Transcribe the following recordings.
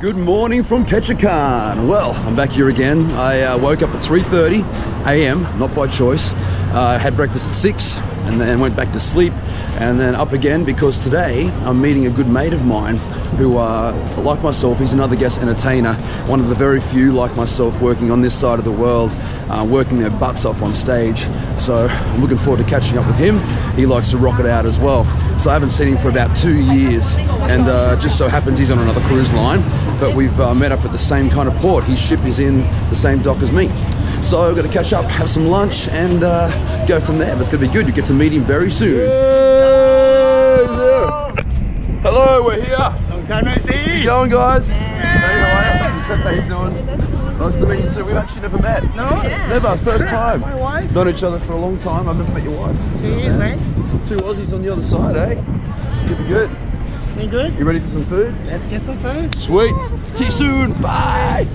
Good morning from Ketchikan. Well, I'm back here again. I uh, woke up at 3:30 a.m. not by choice. Uh, had breakfast at six, and then went back to sleep, and then up again because today I'm meeting a good mate of mine who, uh, like myself, he's another guest entertainer, one of the very few like myself working on this side of the world, uh, working their butts off on stage. So I'm looking forward to catching up with him. He likes to rock it out as well. So I haven't seen him for about two years, and uh, just so happens he's on another cruise line, but we've uh, met up at the same kind of port. His ship is in the same dock as me. So I've got to catch up, have some lunch, and uh, go from there. But it's going to be good. You get to meet him very soon. Hello, we're here. Long time no see. How you going, guys? Hey, how are you? How you doing? Nice to meet you too. We've actually never met. No? Never, first time. My wife. Known each other for a long time. I've never met your wife. Two years, mate. Two Aussies on the other side, eh? Should be good. You good? You ready for some food? Let's get some food. Sweet. See you soon. Bye.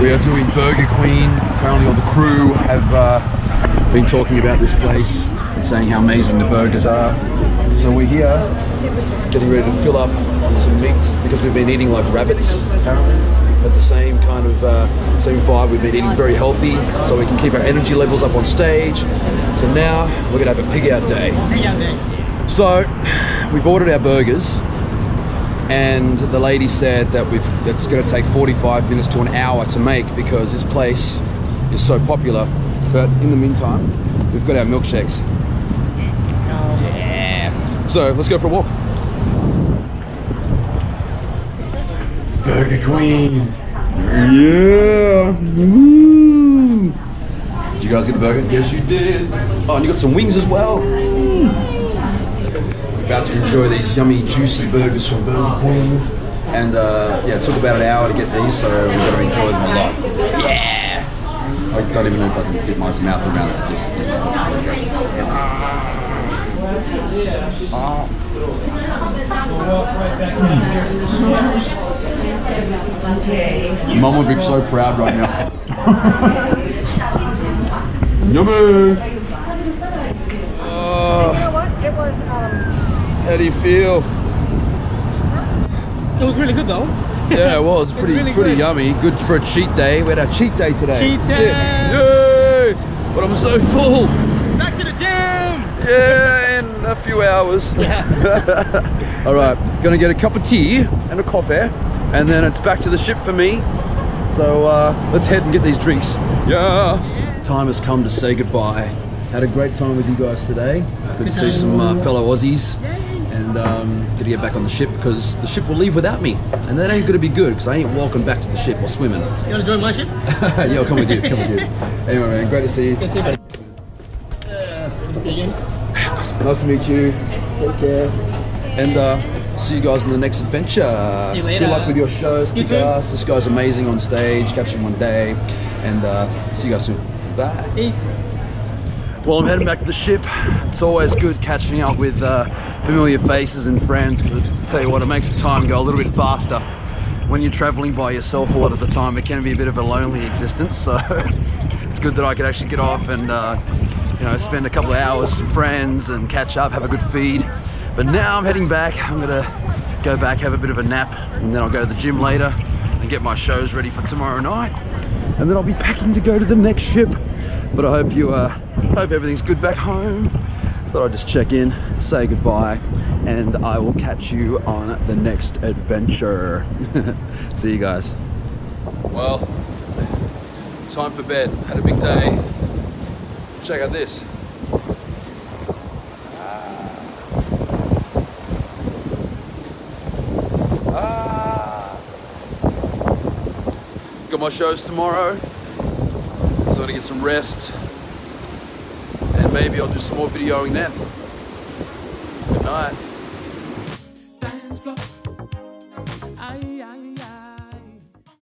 We are doing Burger Queen. Apparently, all the crew have uh, been talking about this place and saying how amazing the burgers are. So we're here, getting ready to fill up on some meat because we've been eating like rabbits, apparently. But the same kind of uh, same vibe. We've been eating very healthy, so we can keep our energy levels up on stage. So now we're gonna have a pig out day. So we've ordered our burgers, and the lady said that we've it's going to take 45 minutes to an hour to make because this place is so popular. But in the meantime, we've got our milkshakes. Yeah. So let's go for a walk. Burger Queen. Yeah. Woo. Did you guys get a burger? Yes, you did. Oh, and you got some wings as well. To enjoy these yummy, juicy burgers from Burger Queen. And uh, yeah, it took about an hour to get these, so we're going to enjoy them a lot. Yeah! I don't even know if I can get my mouth around this thing. Mum would be so proud right now. Yummy! Oh, You know what? It was um, how do you feel? It was really good though. Yeah, well, it's pretty really pretty good. yummy. Good for a cheat day. We had our cheat day today. Cheat day. Yay! But I'm so full. Back to the gym. Yeah, in a few hours. Yeah. All right, gonna get a cup of tea and a coffee, and then it's back to the ship for me. So uh, let's head and get these drinks. Yeah. Time has come to say goodbye. Had a great time with you guys today. Good to see some uh, fellow Aussies. And um, gonna get back on the ship because the ship will leave without me, and that ain't gonna be good because I ain't walking back to the ship or swimming. You wanna join my ship? yeah, I'll come with you. Come with you. Anyway, man, great to see you. Good to see you. Uh, good to see you again. Nice to meet you. Take care. And uh, see you guys in the next adventure. See you later. Good luck with your shows. You ass. This guy's amazing on stage. Catch him one day. And uh, see you guys soon. Bye. Peace. Well, I'm heading back to the ship. It's always good catching up with uh, familiar faces and friends. Because I tell you what, it makes the time go a little bit faster. When you're traveling by yourself a lot of the time, it can be a bit of a lonely existence. So it's good that I could actually get off and uh, you know spend a couple of hours with friends and catch up, have a good feed. But now I'm heading back. I'm gonna go back, have a bit of a nap, and then I'll go to the gym later and get my shows ready for tomorrow night. And then I'll be packing to go to the next ship. But I hope you uh, hope everything's good back home. Thought I'd just check in, say goodbye, and I will catch you on the next adventure. See you guys. Well, time for bed. Had a big day. Check out this. Ah. Got my shows tomorrow, so I'm gonna get some rest, and maybe I'll do some more videoing then. Good night.